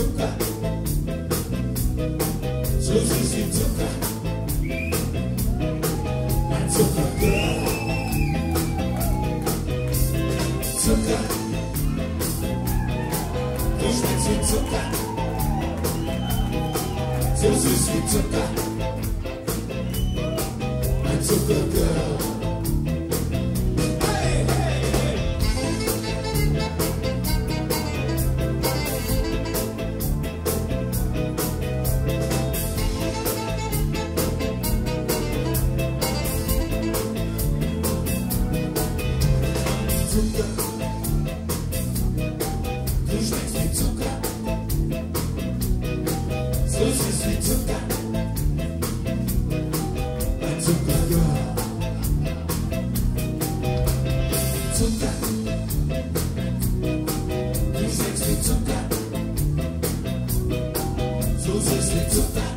Situka. Susie my Natuka girl. Tuka. Krishna Situka. Susie Situka. Natuka girl. Zucker. Du schmeckst wie Zucker. So süß wie Zucker. Ein Zuckergirl. Zucker. Du schmeckst wie Zucker. So süß wie Zucker.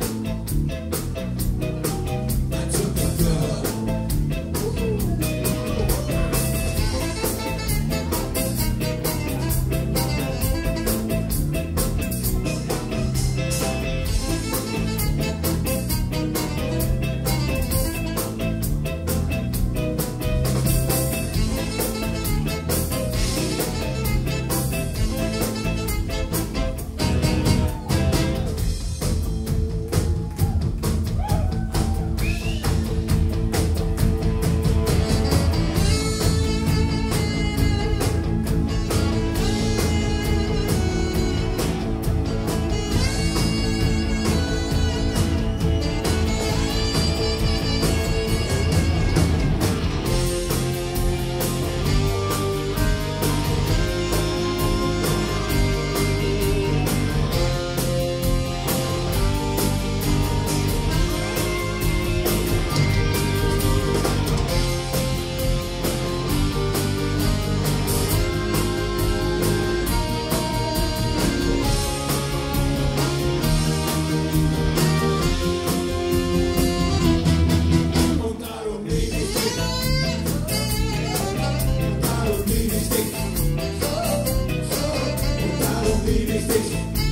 leaving station.